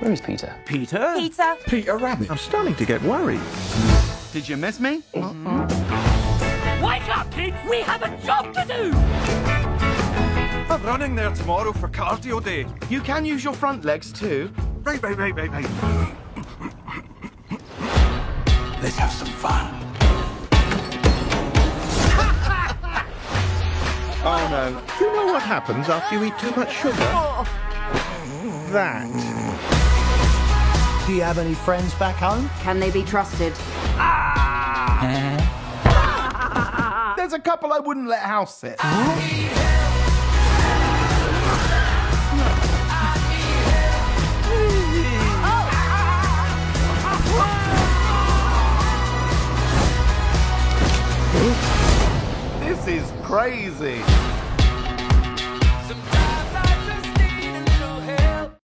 Where is Peter? Peter? Peter. Peter Rabbit. I'm starting to get worried. Did you miss me? Mm-hmm. Wake up, kids! We have a job to do! I'm running there tomorrow for cardio day. You can use your front legs too. Right, right, right, right, right. Let's have some fun. oh no. Do you know what happens after you eat too much sugar? Oh. That. Do you have any friends back home? Can they be trusted? There's a couple I wouldn't let house sit. This is crazy.